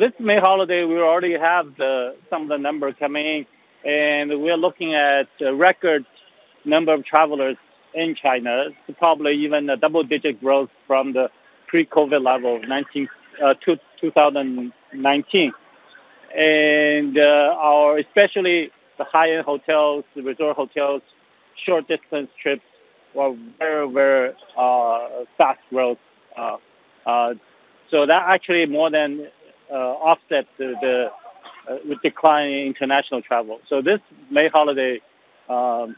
this May holiday, we already have the, some of the number coming in, and we're looking at a record number of travelers in China. Probably even a double-digit growth from the pre-COVID level of 19, uh, 2019. And uh, our, especially the high-end hotels, the resort hotels, short distance trips were very, very uh, fast growth. Uh, uh, so that actually more than offset the, the uh, decline in international travel. So this May holiday um,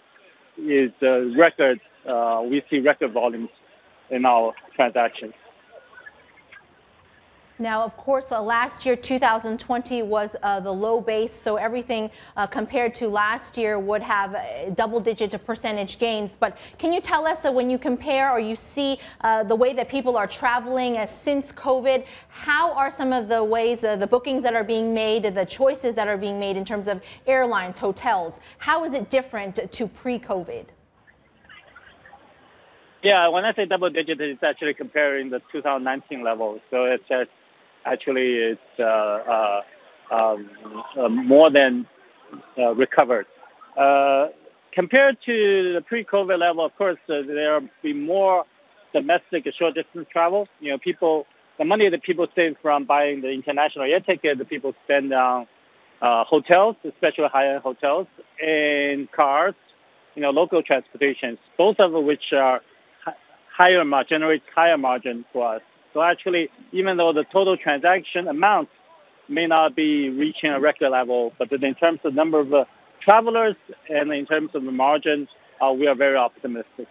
is a record. Uh, we see record volumes in our transactions. Now, of course, uh, last year, 2020, was uh, the low base, so everything uh, compared to last year would have uh, double-digit percentage gains. But can you tell us when you compare or you see uh, the way that people are traveling uh, since COVID, how are some of the ways, the bookings that are being made, the choices that are being made in terms of airlines, hotels, how is it different to pre-COVID? Yeah, when I say double digit, it's actually comparing the 2019 level. So it's just actually it's uh, uh, um, uh, more than recovered. compared to the pre-COVID level, of course, there will be more domestic short distance travel. You know, people, the money that people save from buying the international air ticket, the people spend on uh, hotels, especially high-end hotels, and cars, you know, local transportations, both of which are higher margin, generate higher margin for us. So actually, even though the total transaction amount may not be reaching a record level, but in terms of number of uh, travelers and in terms of the margin, uh, we are very optimistic.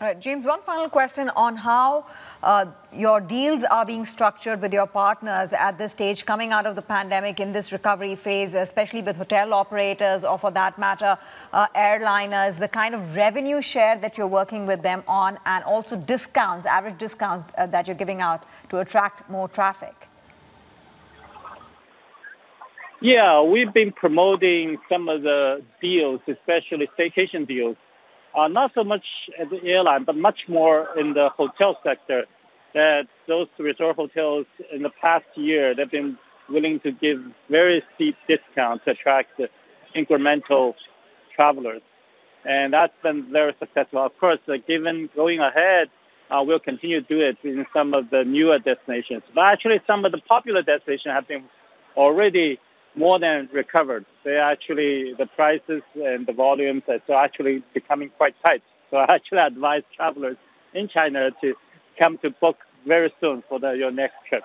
Right, James, one final question on how uh, your deals are being structured with your partners at this stage coming out of the pandemic in this recovery phase, especially with hotel operators or for that matter, uh, airliners, the kind of revenue share that you're working with them on and also discounts, average discounts uh, that you're giving out to attract more traffic. Yeah, we've been promoting some of the deals, especially staycation deals uh, not so much at the airline, but much more in the hotel sector. That those resort hotels in the past year, they've been willing to give very steep discounts to attract incremental travelers. And that's been very successful. Of course, uh, given going ahead, uh, we'll continue to do it in some of the newer destinations. But actually, some of the popular destinations have been already more than recovered. They actually, the prices and the volumes are actually becoming quite tight. So I actually advise travelers in China to come to book very soon for the, your next trip.